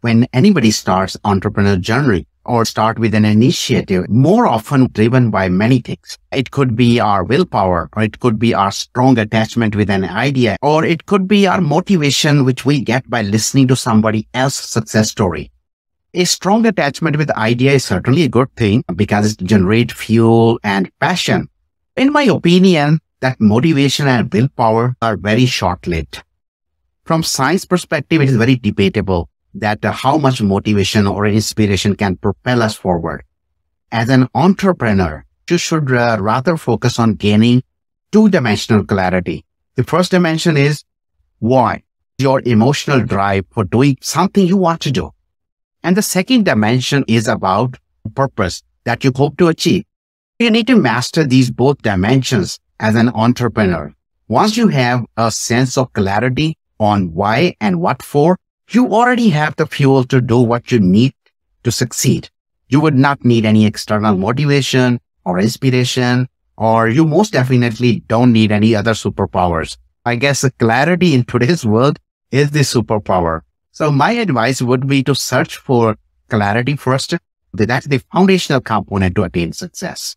when anybody starts entrepreneur journey or start with an initiative, more often driven by many things. It could be our willpower, or it could be our strong attachment with an idea, or it could be our motivation, which we get by listening to somebody else's success story. A strong attachment with idea is certainly a good thing because it generates fuel and passion. In my opinion, that motivation and willpower are very short-lived. From science perspective, it is very debatable that uh, how much motivation or inspiration can propel us forward. As an entrepreneur, you should uh, rather focus on gaining two-dimensional clarity. The first dimension is why, your emotional drive for doing something you want to do. And the second dimension is about purpose that you hope to achieve. You need to master these both dimensions as an entrepreneur. Once you have a sense of clarity on why and what for, you already have the fuel to do what you need to succeed. You would not need any external motivation or inspiration, or you most definitely don't need any other superpowers. I guess clarity in today's world is the superpower. So my advice would be to search for clarity first. That's the foundational component to attain success.